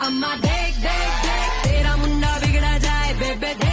I'm a big, big, big, big, big, big, big,